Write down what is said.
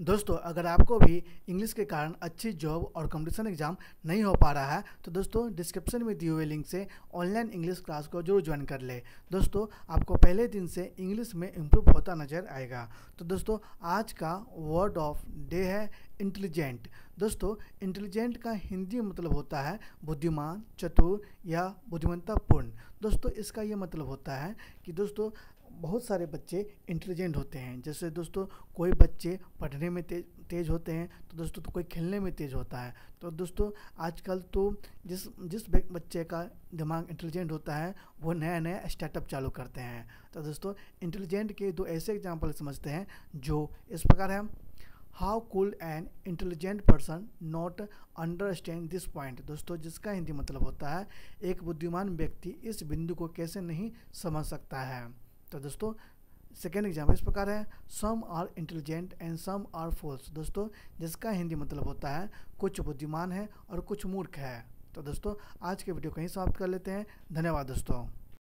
दोस्तों, अगर आपको भी इंग्लिश के कारण अच्छी जॉब और कंपटीशन एग्ज़ाम नहीं हो पा रहा है तो दोस्तों डिस्क्रिप्शन में दिए हुए लिंक से ऑनलाइन इंग्लिश क्लास को ज़रूर ज्वाइन कर ले। दोस्तों, आपको पहले दिन से इंग्लिश में इम्प्रूव होता नज़र आएगा। तो दोस्तों, आज का वर्ड ऑफ़ डे है। इंटेलिजेंट दोस्तों इंटेलिजेंट का हिंदी मतलब होता है बुद्धिमान, चतुर या बुद्धिमत्तापूर्ण। दोस्तों, इसका ये मतलब होता है कि दोस्तों, बहुत सारे बच्चे इंटेलिजेंट होते हैं। जैसे दोस्तों, कोई बच्चे पढ़ने में तेज तेज़ होते हैं तो दोस्तों तो कोई खेलने में तेज़ होता है। तो दोस्तों, आजकल तो जिस जिस बच्चे का दिमाग इंटेलिजेंट होता है, वो नया नया स्टार्टअप चालू करते हैं। तो दोस्तों इंटेलिजेंट के दो ऐसे एग्ज़ाम्पल समझते हैं, जो इस प्रकार है। How could an intelligent person not understand this point. दोस्तों, जिसका हिंदी मतलब होता है, एक बुद्धिमान व्यक्ति इस बिंदु को कैसे नहीं समझ सकता है। तो दोस्तों सेकेंड एग्ज़ाम्पल इस प्रकार है some are intelligent and some are fools दोस्तों, जिसका हिंदी मतलब होता है, कुछ बुद्धिमान है और कुछ मूर्ख है। तो दोस्तों, आज के वीडियो कहीं समाप्त कर लेते हैं। धन्यवाद दोस्तों।